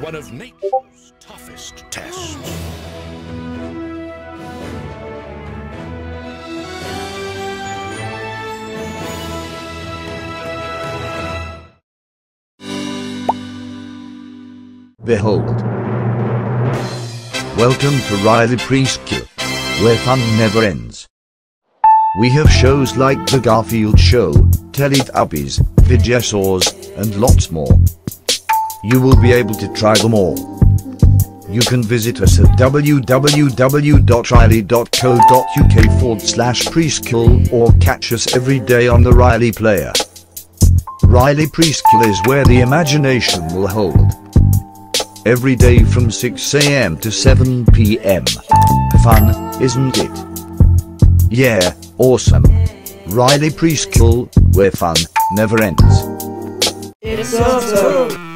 One of nature's toughest tests. Behold. Welcome to Riley Preschool, where fun never ends. We have shows like The Garfield Show, Teletubbies, Pidgeosaurs, and lots more. You will be able to try them all. You can visit us at www.riley.co.uk forward slash preschool or catch us every day on the Riley Player. Riley Preschool is where the imagination will hold. Every day from 6am to 7pm. Fun, isn't it? Yeah, awesome. Riley Preschool, where fun never ends. It's awesome.